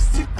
just to